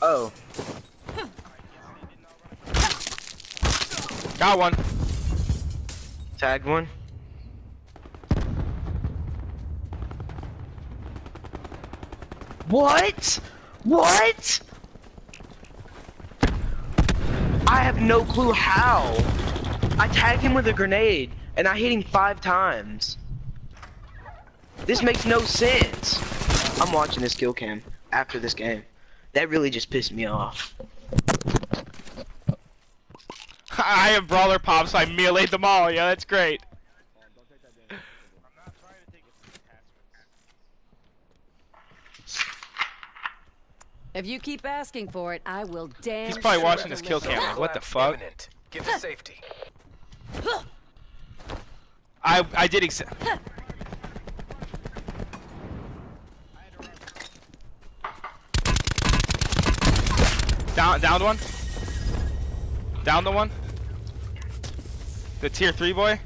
Oh. Got one. Tagged one. What? What? I have no clue how. I tagged him with a grenade, and I hit him five times. This makes no sense. I'm watching this kill cam after this game. That really just pissed me off. I have brawler pops. I meleeed them all. Yeah, that's great. If you keep asking for it, I will damn He's probably sure watching this kill deliver. cam. What the fuck? Imminent. Get to safety. I I did ex. Down, down one. Down the one. The tier three boy.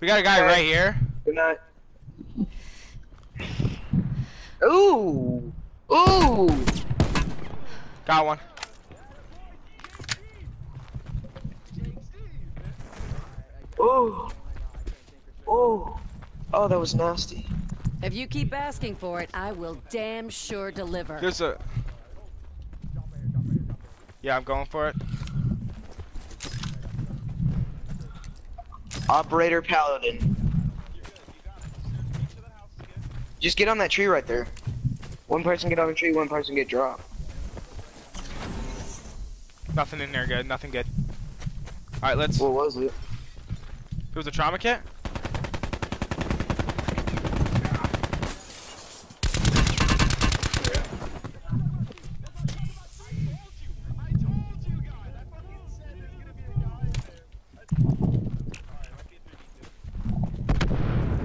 We got a guy right here. Good night. Ooh. Ooh. Got one. Ooh. Ooh. Oh, that was nasty. If you keep asking for it, I will damn sure deliver. There's a. Yeah, I'm going for it. Operator Paladin. Just get on that tree right there. One person get on the tree, one person get dropped. Nothing in there good. Nothing good. All right, let's. What was it? It was a trauma kit.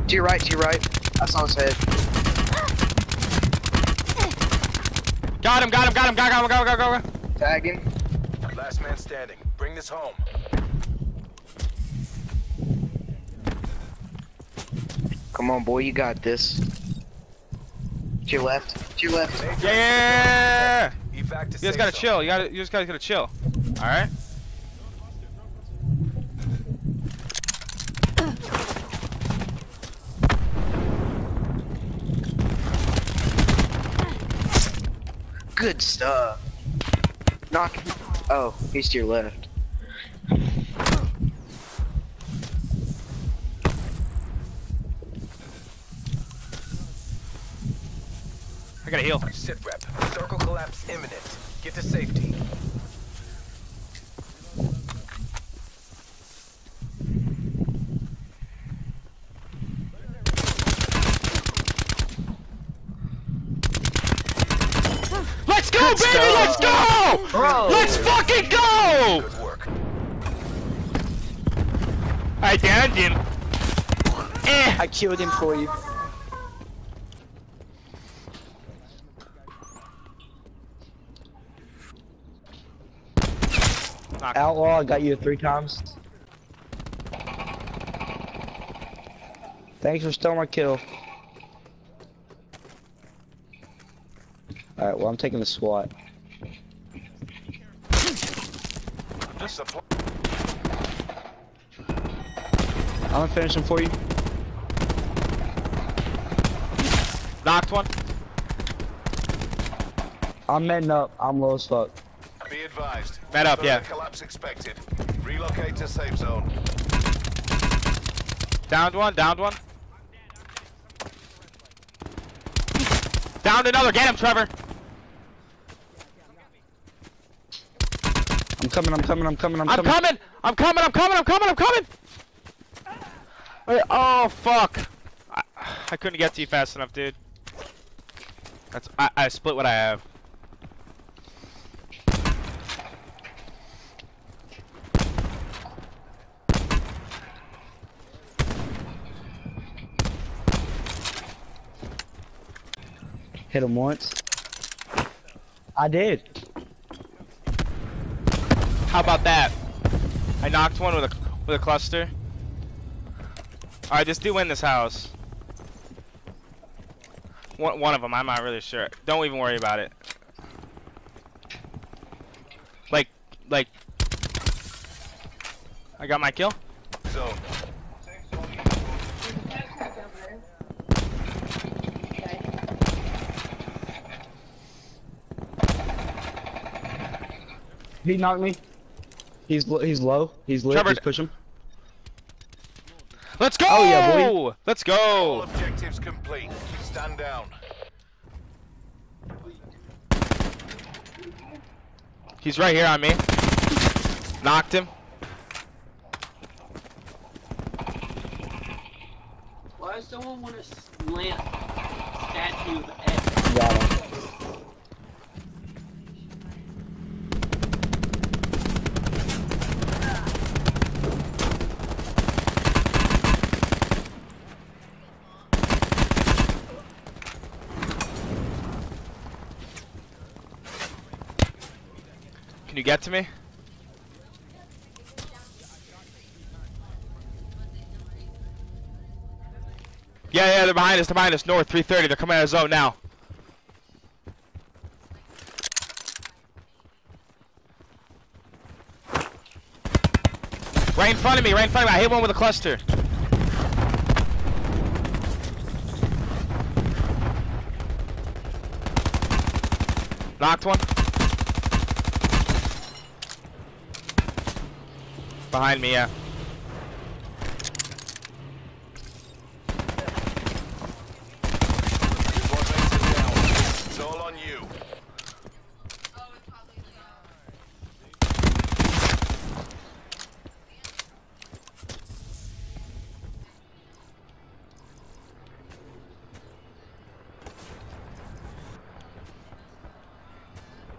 To your right, to your right. I saw his head. Got him. Got him. Got him. Got him. Got him. Got him. Got him. Tag him. Last man standing. Bring this home. Come on, boy, you got this. To your left. To your left. Major Yeah. Evac to You guys safe gotta zone. chill. You gotta. You just guys gotta chill. All right. Good stuff. Knock him. Oh, he's to your left. I gotta heal. Sit rep. Circle collapse imminent. Get to safety. Let's go, baby. stuff. Let's go. Bro. Let's I downed him. Eh. I killed him for you. Outlaw, I got you three times. Thanks for stealing my kill. Alright, well I'm taking the SWAT. I'm gonna finish him for you. Knocked one. I'm metting up. I'm low as fuck. Be advised. Met up, yeah. Collapse expected. Relocate to safe zone. Downed one. Downed one. Downed another. Get him, Trevor. I'm coming, I'm coming, I'm coming, I'm I'm coming. coming. I'm coming. I'm coming. I'm coming. I'm coming. Wait, oh fuck! I, I couldn't get to you fast enough, dude. That's I, I split what I have. Hit him once. I did. How about that? I knocked one with a with a cluster. All right, just do in this house. One one of them. I'm not really sure. Don't even worry about it. Like like. I got my kill. Zone. He knocked me. He's lo- he's low. He's lit. Trevor- Just push him. Let's go! Oh, yeah, boy. Let's go! All go! objectives complete. Stand down. He's right here on me. Knocked him. Why does someone want to slant statue of X? Get to me? Yeah, yeah, they're behind us. They're behind us. North, 330. They're coming out of zone now. Right in front of me. Right in front of me. I hit one with a cluster. Knocked one. Behind me, yeah.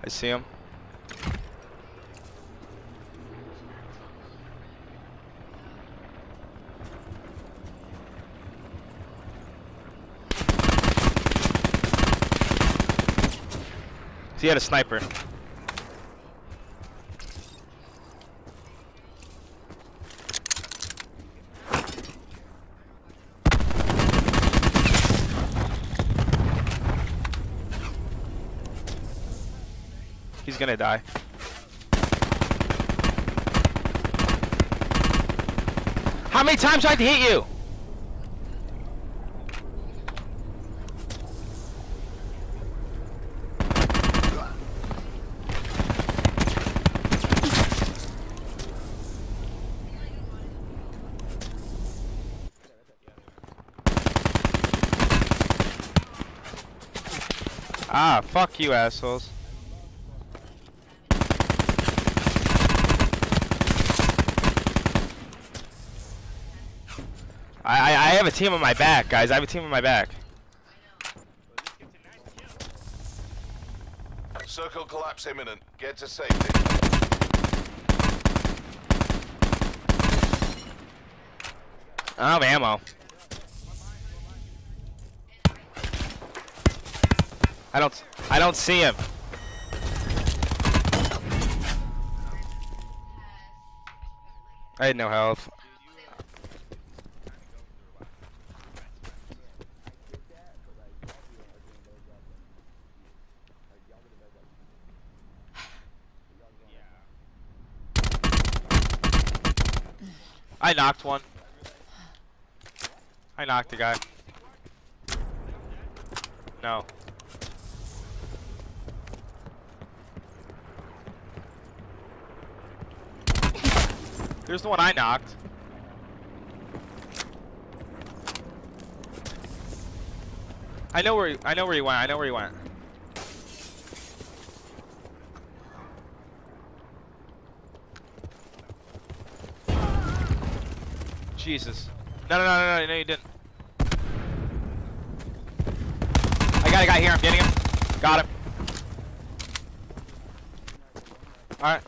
I see him. He had a sniper. He's gonna die. How many times I have to hit you? Ah, fuck you assholes. I, I I have a team on my back, guys. I have a team on my back. Circle collapse imminent. Get to safety. I have ammo. I don't I don't see him. I had no health. I knocked one. I knocked a guy. No. There's the one I knocked. I know where he, I know where he went. I know where he went. Jesus. No, no, no, no, no, you didn't. I got a guy here. I'm getting him. Got him. All right.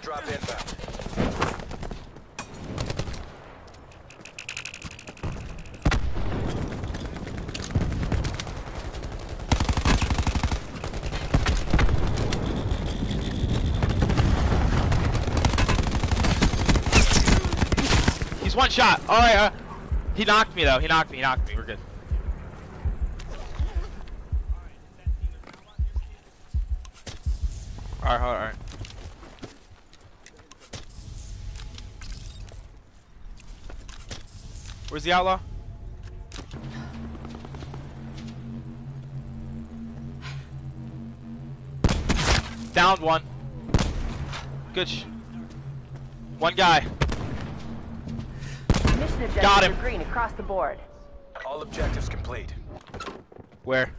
Drop inbound. He's one shot. All right. Uh, he knocked me though. He knocked me. He knocked me. We're good. All right. All right. Where's the outlaw? Downed one. Good. Sh one guy. Mission objectives Got him. are green across the board. All objectives complete. Where?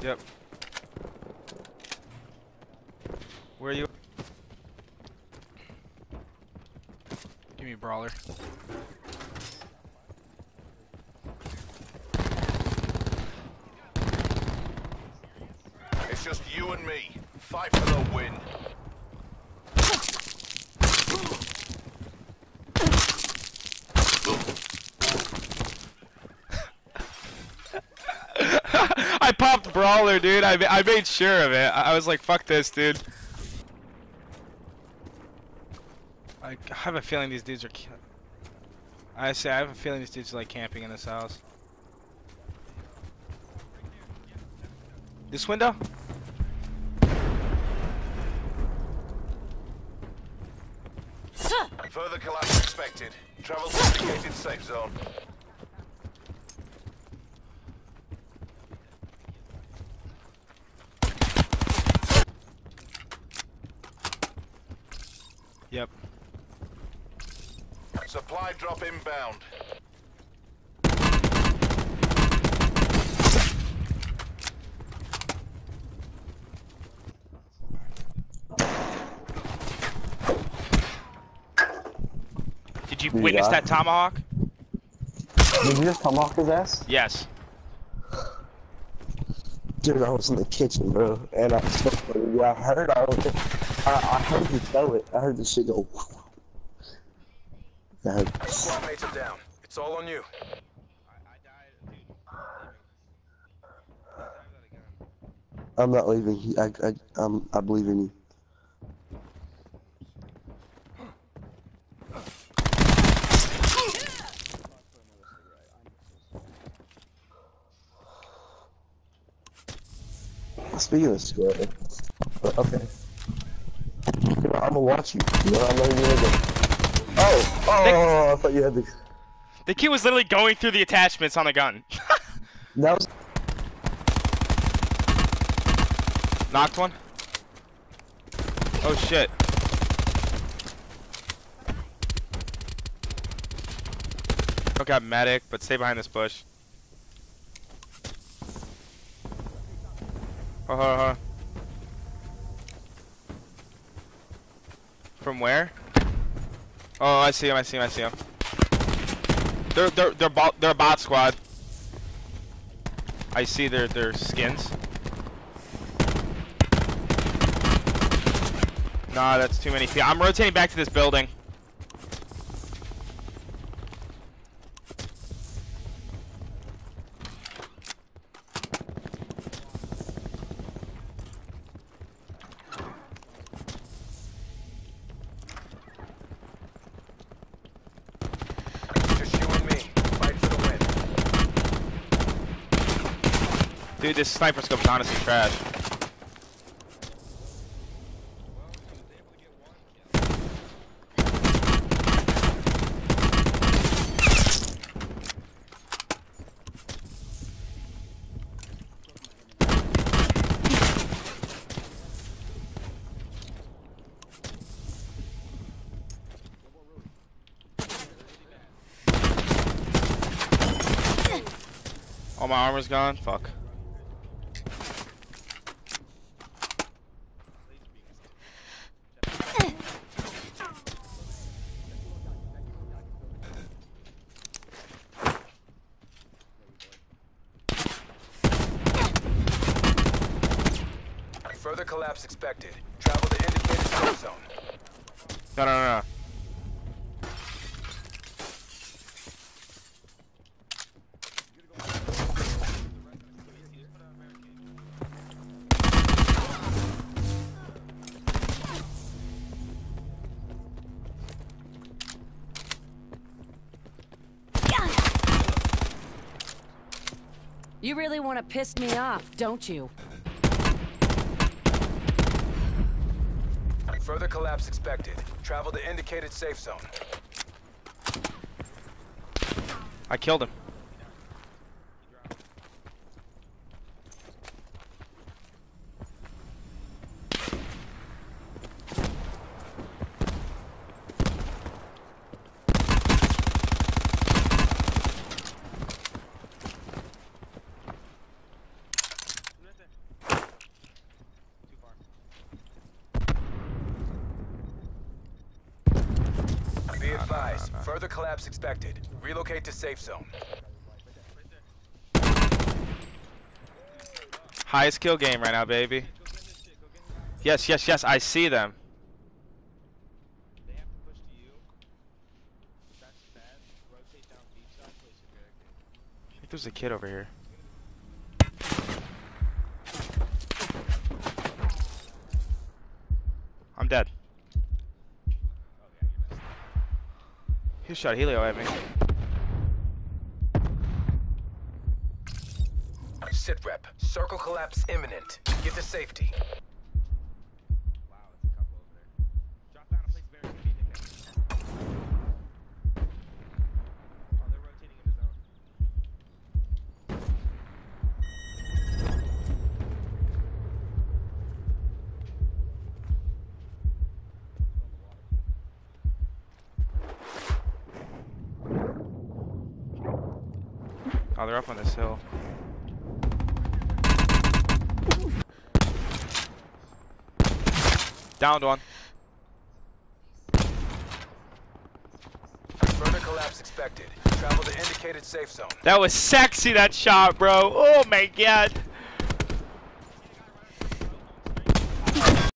Yep. Where are you? Give me a brawler. It's just you and me. Fight for the win. I popped brawler, dude. I, I made sure of it. I, I was like, fuck this, dude. I have a feeling these dudes are. ki- I say I have a feeling these dudes are like camping in this house. This window? Further collapse expected. Travel to indicated safe zone. Yep. Supply drop inbound. Did you Did witness die? that tomahawk? Did you just come off his ass? Yes. Dude, I was in the kitchen, bro, and I smoked it. Yeah, I heard I was, I, I heard you throw it. I heard the shit go. Heard, mates are down. It's all on you. I'm not leaving. I, I, I'm, I believe in you. Speaking of squad, okay. I'm gonna watch you. You know, I'm not even gonna Oh, oh, go. Oh, oh, I thought you had the. The kid was literally going through the attachments on the gun. That was. Knocked one. Oh shit. Don't got medic, but stay behind this bush. Oh, oh, oh. From where? Oh, I see him. I see him. I see him. They're they're they're bot they're a bot squad. I see their their skins. Nah, that's too many. I'm rotating back to this building. Just you and me. Fight for the win. Dude, this sniper scope's honestly trash. My armor's gone? Fuck. You really want to piss me off, don't you? Further collapse expected. Travel to indicated safe zone. I killed him. Be advised. Collapse expected. Relocate to safe zone. Highest kill game right now, baby. Yes, yes, yes. I see them. I think there's a kid over here. He shot Helio at me. Sit rep. Circle collapse imminent. Get to safety. They're up on this hill. Downed one. Further collapse expected. Travel to indicated safe zone. That was sexy, that shot, bro. Oh my god.